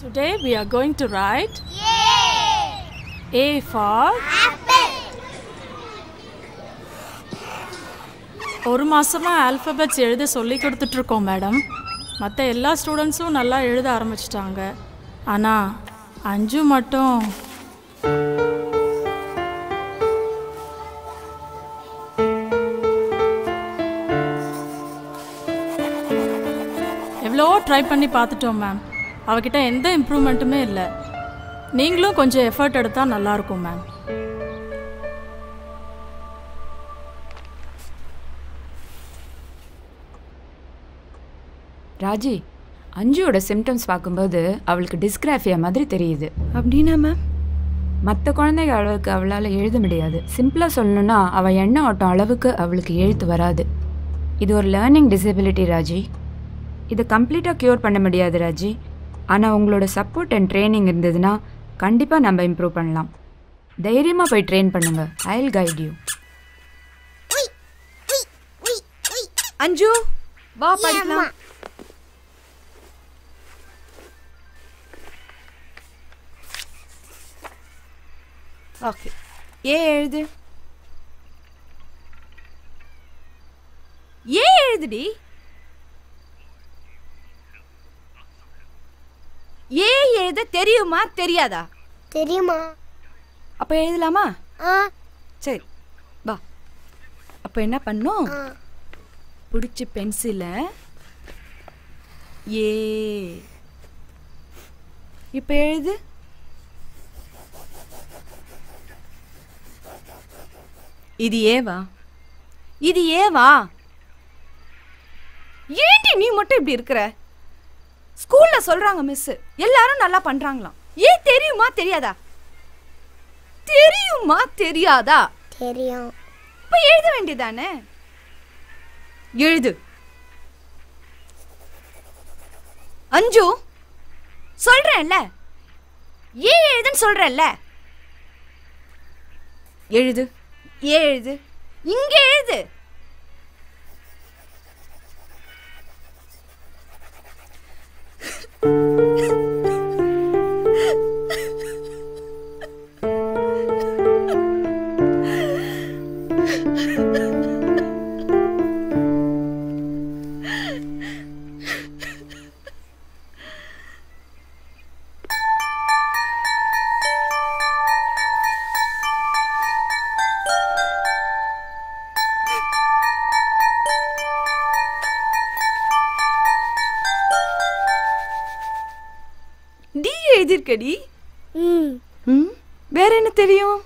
Today we are going to write A for ஒரு மாசமா alphabets எழுத சொல்லி கொடுத்துட்டு இருக்கோம் மேடம் மற்ற எல்லா ஸ்டூடெண்ட்ஸும் நல்லா எழுத ஆரம்பிச்சிட்டாங்க. ஆனால் அஞ்சு மட்டும். எவ்வளோ ட்ரை பண்ணி பார்த்துட்டோம் மேம் அவகிட்ட எந்த இம்ப்ரூவ்மெண்ட்டுமே இல்லை. நீங்களும் கொஞ்சம் எஃபர்ட் எடுத்தால் நல்லாயிருக்கும் மேம் ராஜி அஞ்சுவோட சிம்டம்ஸ் பார்க்கும்போது அவளுக்கு டிஸ்கிராஃபியா மாதிரி தெரியுது. அப்படின்னா மேம் மற்ற குழந்தைங்க அளவுக்கு அவளால் எழுத முடியாது. சிம்பிளாக சொல்லணும்னா அவள் எண்ண ஓட்டம் அளவுக்கு அவளுக்கு எழுத்து வராது. இது ஒரு லேர்னிங் டிசபிலிட்டி ராஜி. இதை கம்ப்ளீட்டாக க்யூர் பண்ண முடியாது ராஜி. ஆனால் உங்களோட சப்போர்ட் அண்ட் ட்ரைனிங் இருந்ததுன்னா கண்டிப்பாக நம்ம இம்ப்ரூவ் பண்ணலாம். தைரியமாக போய் ட்ரெயின் பண்ணுங்க. ஐ வில் கைட் யூ அஞ்சு. வா படிக்கலாம். ஓகே ஏ எழுது? ஏ எழுதுடி ஏ எழுத தெரியுமா தெரியாதா? தெரியுமா? அப்ப எழுதலாமா? சரி வா. அப்ப என்ன பண்ணும்? பிடிச்ச பென்சில ஏ. இப்ப எழுது. இது ஏவா? இது ஏவா? ஏன்டி நீ மட்டும் இப்படி இருக்கிற? ஸ்கூல்ல சொல்றாங்க மிஸ் எல்லாரும் நல்லா பண்றாங்களாம். ஏன் தெரியுமா தெரியாதா? தெரியுமா தெரியாதா? தெரியும். இப்ப எழுத வேண்டியதானே? எழுது. அஞ்சு. சொல்றேன்ல. ஏன் எழுதுன்னு சொல்றேன்ல? எழுது. ஏ எழுது? இங்க எழுது. டி எழுதிருக்கடி ம். ம்? வேற என்ன தெரியும்?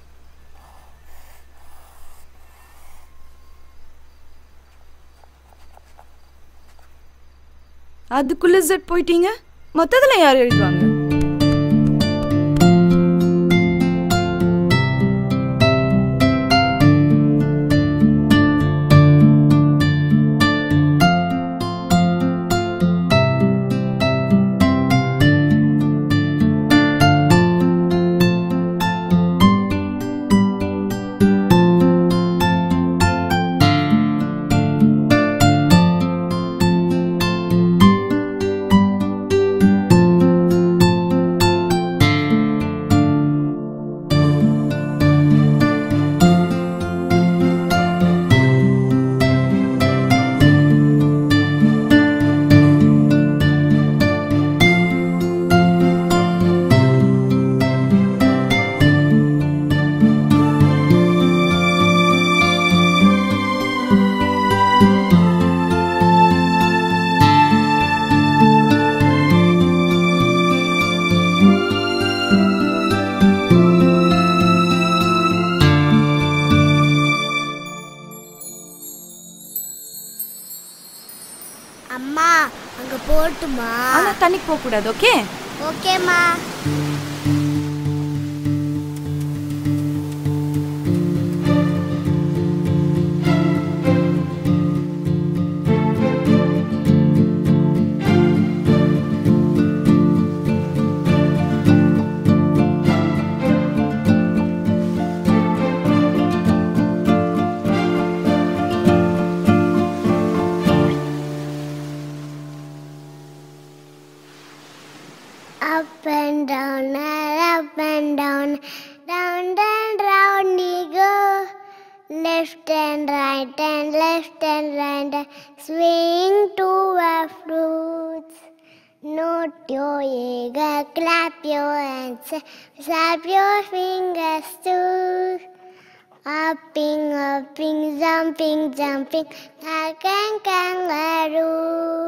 அதுக்குள்ள ஜெட் போயிட்டீங்க? மொத்தத்துல யார் எழுதுவாங்க? அம்மா அங்க போட்டுமா? ஆனா தண்ணிக்கு போக கூடாது ஓகே ஓகேம்மா up and down, up and down, down and round you go. Left and right and left and right, and swing to our fruits. Note your eager, clap your hands, slap your fingers too. Hopping, hopping, jumping, jumping, like a kangaroo.